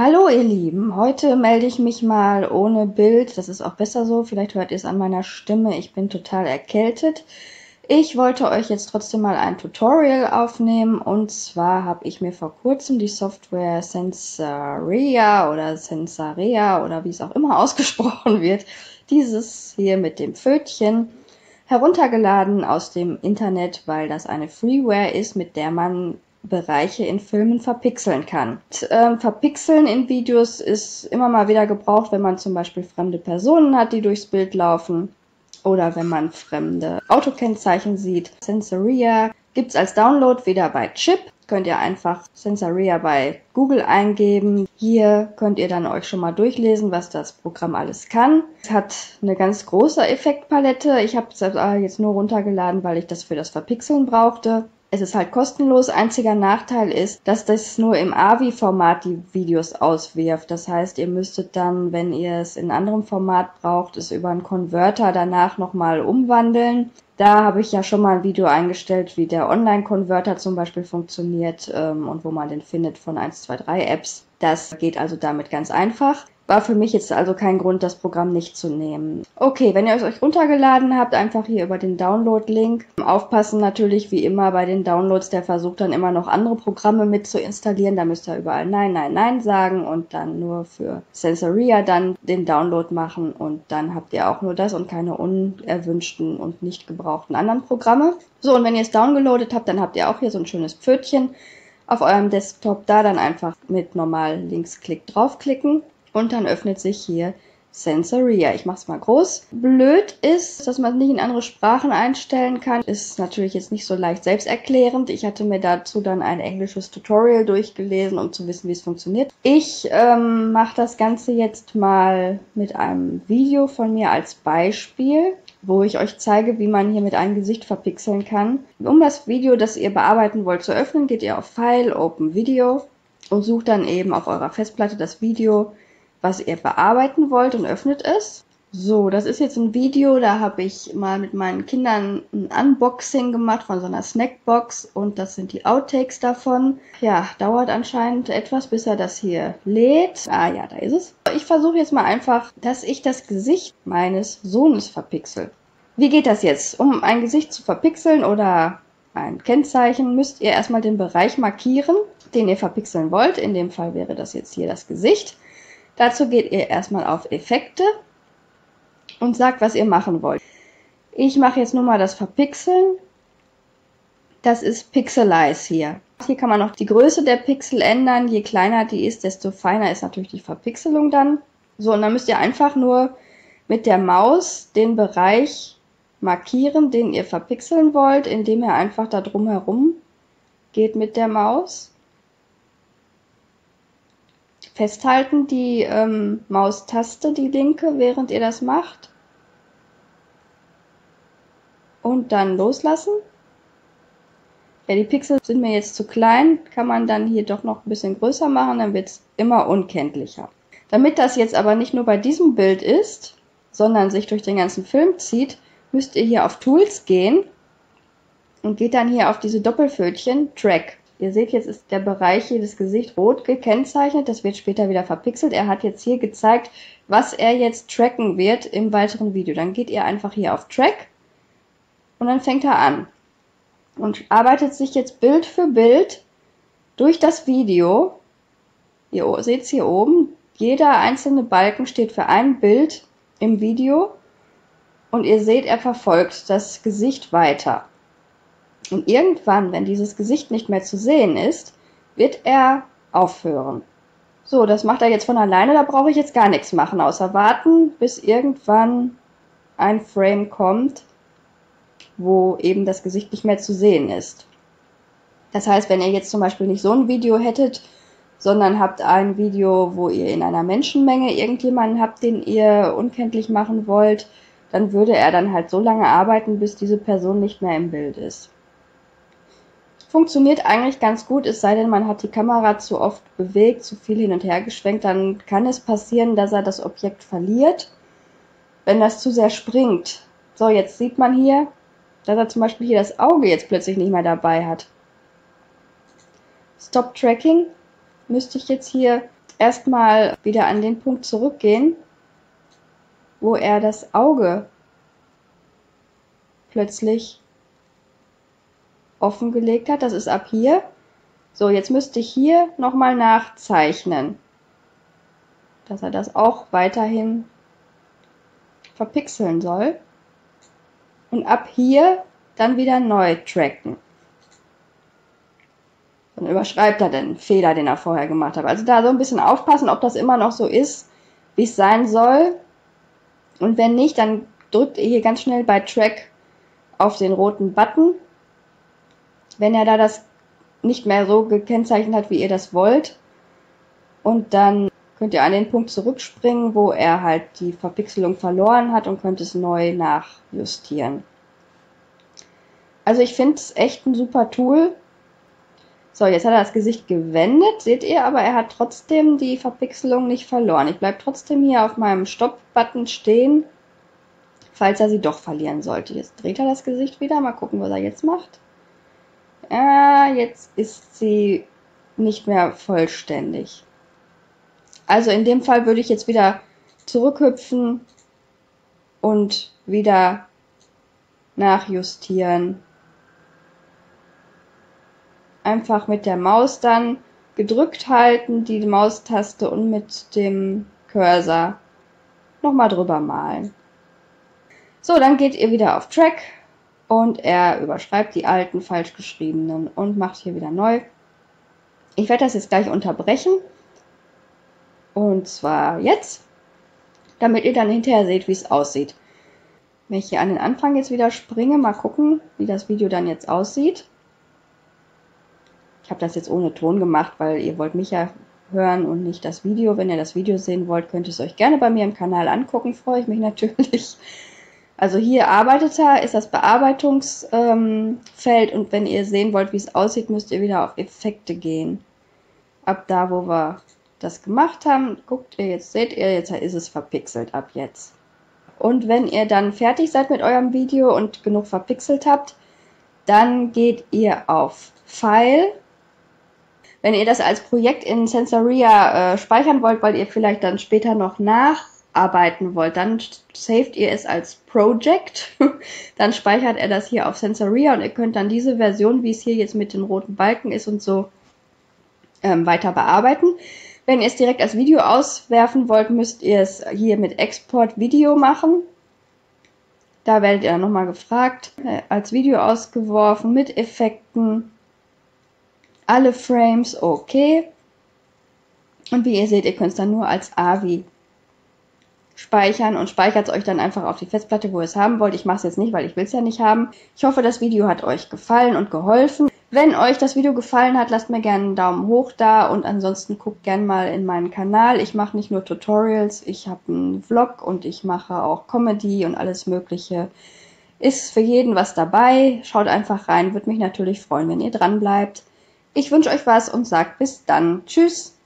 Hallo ihr Lieben, heute melde ich mich mal ohne Bild, das ist auch besser so, vielleicht hört ihr es an meiner Stimme, ich bin total erkältet. Ich wollte euch jetzt trotzdem mal ein Tutorial aufnehmen. Und zwar habe ich mir vor kurzem die Software Sensoria oder Sensarea oder wie es auch immer ausgesprochen wird, dieses hier mit dem Pfötchen, heruntergeladen aus dem Internet, weil das eine Freeware ist, mit der man Bereiche in Filmen verpixeln kann. Ähm, verpixeln in Videos ist immer mal wieder gebraucht, wenn man zum Beispiel fremde Personen hat, die durchs Bild laufen oder wenn man fremde Autokennzeichen sieht. Sensoria gibt's als Download wieder bei Chip. Könnt ihr einfach Sensoria bei Google eingeben. Hier könnt ihr dann euch schon mal durchlesen, was das Programm alles kann. Es hat eine ganz große Effektpalette. Ich habe es jetzt nur runtergeladen, weil ich das für das Verpixeln brauchte. Es ist halt kostenlos. Einziger Nachteil ist, dass das nur im AVI-Format die Videos auswirft. Das heißt, ihr müsstet dann, wenn ihr es in anderem Format braucht, es über einen Konverter danach nochmal umwandeln. Da habe ich ja schon mal ein Video eingestellt, wie der Online-Konverter zum Beispiel funktioniert ähm, und wo man den findet von 123 Apps. Das geht also damit ganz einfach. War für mich jetzt also kein Grund, das Programm nicht zu nehmen. Okay, wenn ihr es euch runtergeladen habt, einfach hier über den Download-Link. Aufpassen natürlich wie immer bei den Downloads, der versucht dann immer noch andere Programme mit zu installieren. Da müsst ihr überall Nein, Nein, Nein sagen und dann nur für Sensoria dann den Download machen und dann habt ihr auch nur das und keine unerwünschten und nicht gebrauchten anderen Programme. So, und wenn ihr es downgeloadet habt, dann habt ihr auch hier so ein schönes Pfötchen auf eurem Desktop. Da dann einfach mit normal Linksklick draufklicken und dann öffnet sich hier Sensoria. Ich mache es mal groß. Blöd ist, dass man es nicht in andere Sprachen einstellen kann. Ist natürlich jetzt nicht so leicht selbsterklärend. Ich hatte mir dazu dann ein englisches Tutorial durchgelesen, um zu wissen, wie es funktioniert. Ich ähm, mache das Ganze jetzt mal mit einem Video von mir als Beispiel wo ich euch zeige, wie man hier mit einem Gesicht verpixeln kann. Um das Video, das ihr bearbeiten wollt, zu öffnen, geht ihr auf File, Open Video und sucht dann eben auf eurer Festplatte das Video, was ihr bearbeiten wollt und öffnet es. So, das ist jetzt ein Video, da habe ich mal mit meinen Kindern ein Unboxing gemacht von so einer Snackbox und das sind die Outtakes davon. Ja, dauert anscheinend etwas, bis er das hier lädt. Ah ja, da ist es. Ich versuche jetzt mal einfach, dass ich das Gesicht meines Sohnes verpixel. Wie geht das jetzt? Um ein Gesicht zu verpixeln oder ein Kennzeichen, müsst ihr erstmal den Bereich markieren, den ihr verpixeln wollt. In dem Fall wäre das jetzt hier das Gesicht. Dazu geht ihr erstmal auf Effekte und sagt, was ihr machen wollt. Ich mache jetzt nur mal das Verpixeln. Das ist Pixelize hier. Hier kann man noch die Größe der Pixel ändern. Je kleiner die ist, desto feiner ist natürlich die Verpixelung dann. So, und dann müsst ihr einfach nur mit der Maus den Bereich markieren, den ihr verpixeln wollt, indem ihr einfach da drum herum geht mit der Maus festhalten die ähm, Maustaste, die linke, während ihr das macht. Und dann loslassen. Ja, die Pixel sind mir jetzt zu klein, kann man dann hier doch noch ein bisschen größer machen, dann wird es immer unkenntlicher. Damit das jetzt aber nicht nur bei diesem Bild ist, sondern sich durch den ganzen Film zieht, müsst ihr hier auf Tools gehen und geht dann hier auf diese Doppelpfötchen Track. Ihr seht, jetzt ist der Bereich das Gesicht rot gekennzeichnet. Das wird später wieder verpixelt. Er hat jetzt hier gezeigt, was er jetzt tracken wird im weiteren Video. Dann geht ihr einfach hier auf Track und dann fängt er an und arbeitet sich jetzt Bild für Bild durch das Video. Ihr seht es hier oben. Jeder einzelne Balken steht für ein Bild im Video und ihr seht, er verfolgt das Gesicht weiter. Und irgendwann, wenn dieses Gesicht nicht mehr zu sehen ist, wird er aufhören. So, das macht er jetzt von alleine, da brauche ich jetzt gar nichts machen, außer warten, bis irgendwann ein Frame kommt, wo eben das Gesicht nicht mehr zu sehen ist. Das heißt, wenn ihr jetzt zum Beispiel nicht so ein Video hättet, sondern habt ein Video, wo ihr in einer Menschenmenge irgendjemanden habt, den ihr unkenntlich machen wollt, dann würde er dann halt so lange arbeiten, bis diese Person nicht mehr im Bild ist. Funktioniert eigentlich ganz gut, es sei denn, man hat die Kamera zu oft bewegt, zu viel hin und her geschwenkt, dann kann es passieren, dass er das Objekt verliert, wenn das zu sehr springt. So, jetzt sieht man hier, dass er zum Beispiel hier das Auge jetzt plötzlich nicht mehr dabei hat. Stop Tracking müsste ich jetzt hier erstmal wieder an den Punkt zurückgehen, wo er das Auge plötzlich offengelegt hat. Das ist ab hier. So, jetzt müsste ich hier nochmal nachzeichnen, dass er das auch weiterhin verpixeln soll. Und ab hier dann wieder neu tracken. Dann überschreibt er den Fehler, den er vorher gemacht hat. Also da so ein bisschen aufpassen, ob das immer noch so ist, wie es sein soll. Und wenn nicht, dann drückt ihr hier ganz schnell bei Track auf den roten Button. Wenn er da das nicht mehr so gekennzeichnet hat, wie ihr das wollt. Und dann könnt ihr an den Punkt zurückspringen, wo er halt die Verpixelung verloren hat und könnt es neu nachjustieren. Also ich finde es echt ein super Tool. So, jetzt hat er das Gesicht gewendet, seht ihr, aber er hat trotzdem die Verpixelung nicht verloren. Ich bleibe trotzdem hier auf meinem Stopp-Button stehen, falls er sie doch verlieren sollte. Jetzt dreht er das Gesicht wieder, mal gucken, was er jetzt macht. Ja, jetzt ist sie nicht mehr vollständig. Also in dem Fall würde ich jetzt wieder zurückhüpfen und wieder nachjustieren. Einfach mit der Maus dann gedrückt halten, die Maustaste und mit dem Cursor nochmal drüber malen. So, dann geht ihr wieder auf Track und er überschreibt die alten falsch geschriebenen und macht hier wieder neu. Ich werde das jetzt gleich unterbrechen. Und zwar jetzt, damit ihr dann hinterher seht, wie es aussieht. Wenn ich hier an den Anfang jetzt wieder springe, mal gucken, wie das Video dann jetzt aussieht. Ich habe das jetzt ohne Ton gemacht, weil ihr wollt mich ja hören und nicht das Video. Wenn ihr das Video sehen wollt, könnt ihr es euch gerne bei mir im Kanal angucken, freue ich mich natürlich. Also hier arbeitet er, ist das Bearbeitungsfeld ähm, und wenn ihr sehen wollt, wie es aussieht, müsst ihr wieder auf Effekte gehen. Ab da, wo wir das gemacht haben, guckt ihr jetzt, seht ihr, jetzt ist es verpixelt ab jetzt. Und wenn ihr dann fertig seid mit eurem Video und genug verpixelt habt, dann geht ihr auf File. Wenn ihr das als Projekt in Sensoria äh, speichern wollt, weil ihr vielleicht dann später noch nach arbeiten wollt, dann saved ihr es als Project. dann speichert er das hier auf Sensoria und ihr könnt dann diese Version, wie es hier jetzt mit den roten Balken ist und so, ähm, weiter bearbeiten. Wenn ihr es direkt als Video auswerfen wollt, müsst ihr es hier mit Export Video machen. Da werdet ihr dann nochmal gefragt. Äh, als Video ausgeworfen mit Effekten. Alle Frames okay. Und wie ihr seht, ihr könnt es dann nur als AVI speichern und speichert es euch dann einfach auf die Festplatte, wo ihr es haben wollt. Ich mache es jetzt nicht, weil ich will es ja nicht haben. Ich hoffe, das Video hat euch gefallen und geholfen. Wenn euch das Video gefallen hat, lasst mir gerne einen Daumen hoch da und ansonsten guckt gerne mal in meinen Kanal. Ich mache nicht nur Tutorials, ich habe einen Vlog und ich mache auch Comedy und alles mögliche. Ist für jeden was dabei. Schaut einfach rein, würde mich natürlich freuen, wenn ihr dran bleibt. Ich wünsche euch was und sagt bis dann. Tschüss.